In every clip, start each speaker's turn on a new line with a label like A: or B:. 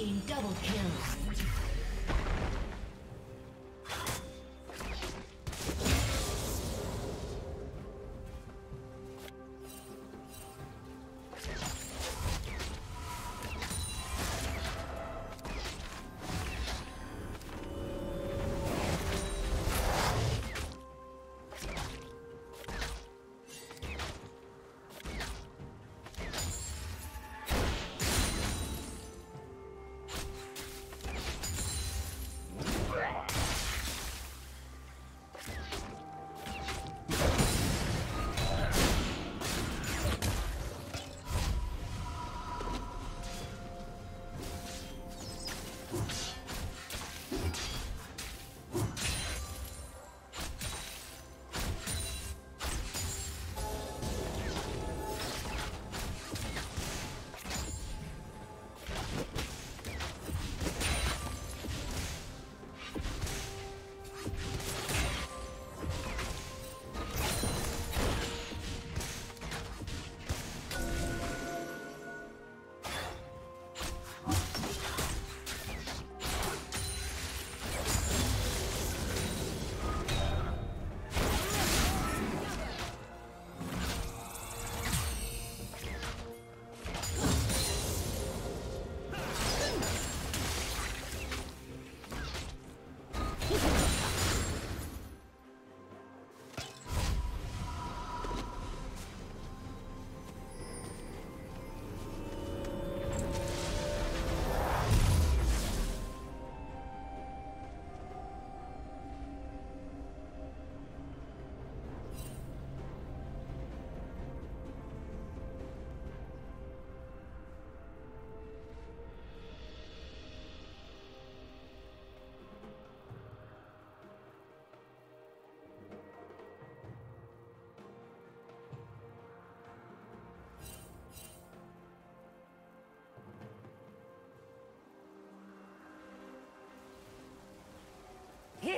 A: team double kill.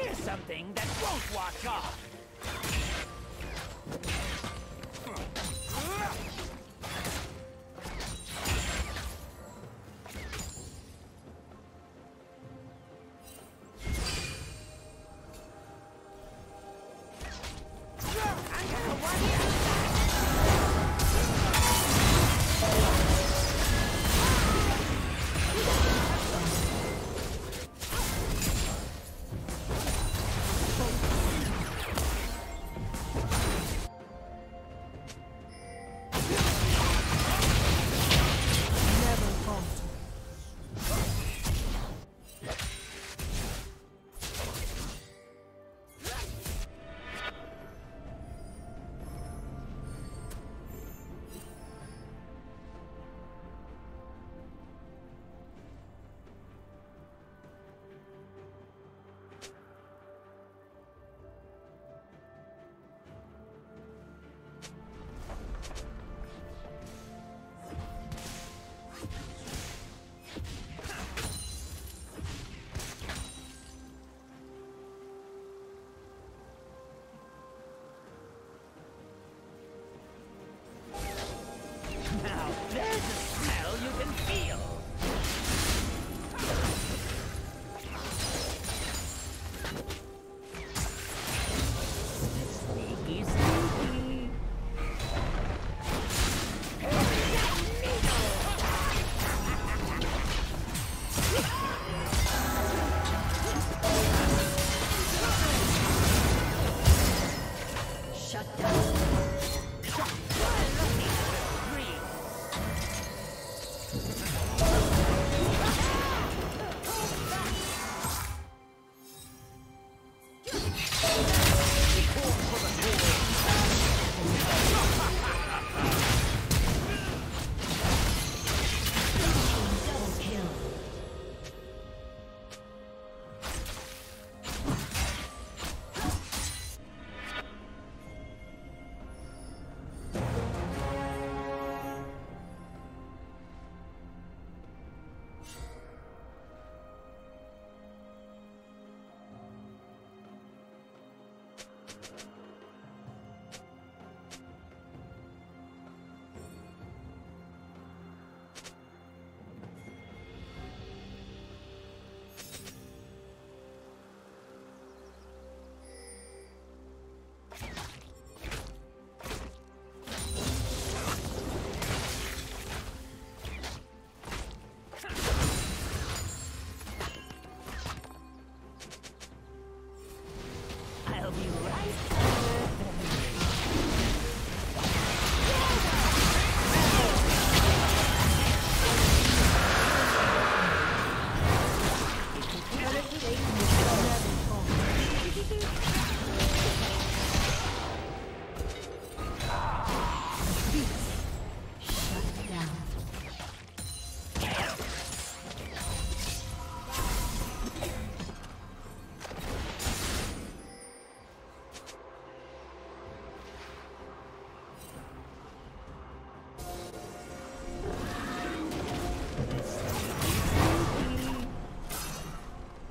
B: Here's something that won't wash off.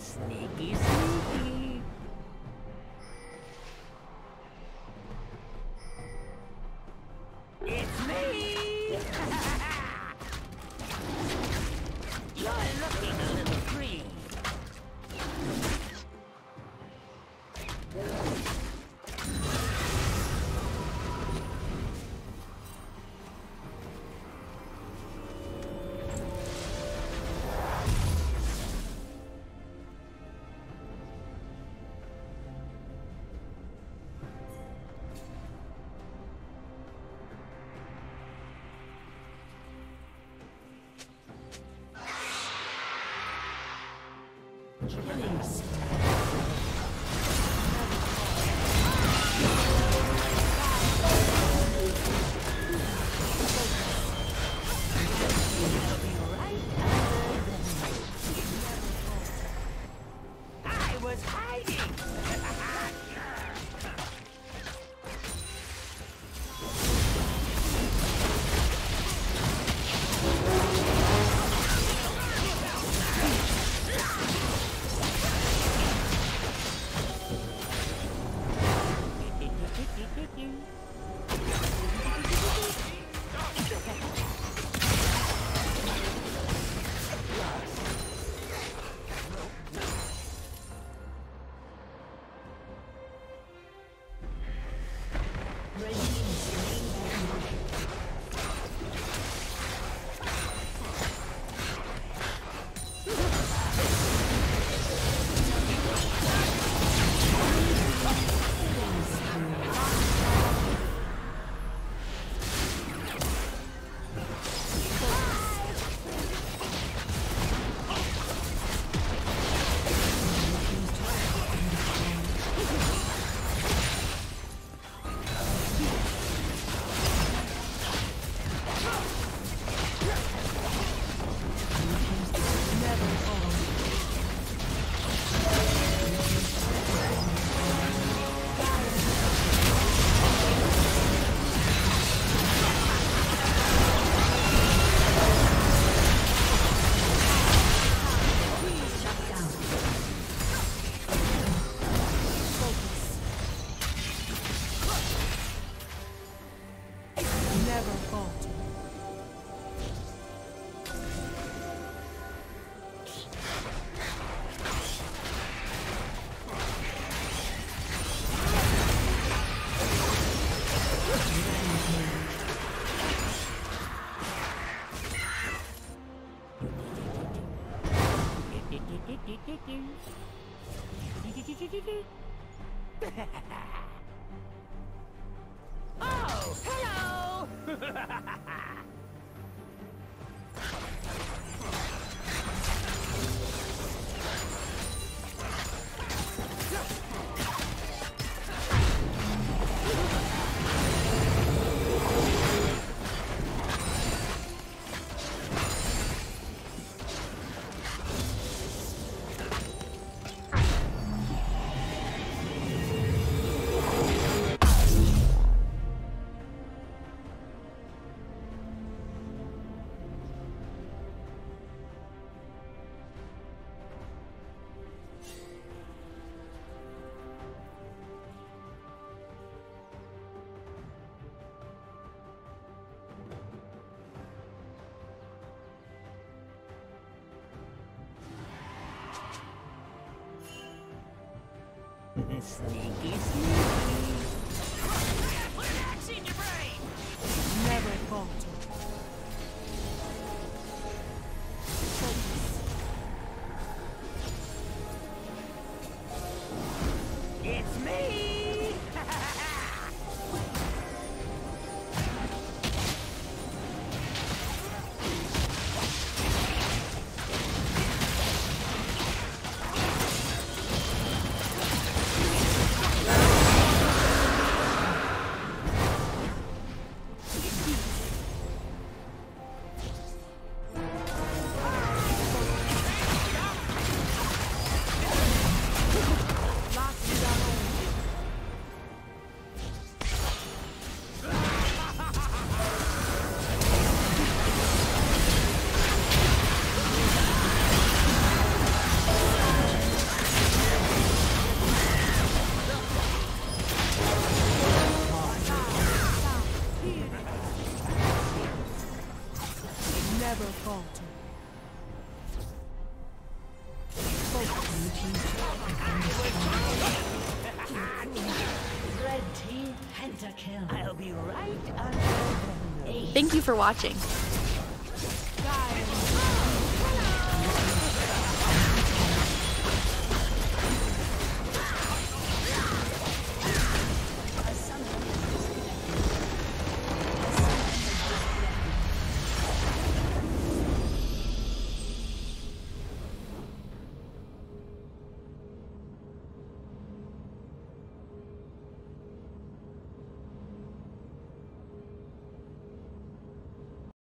C: Sneaky, sneaky.
B: Sneaky, sneaky.
D: Never falter.
A: Red team pentakill.
B: I'll be right under.
E: Thank you for watching.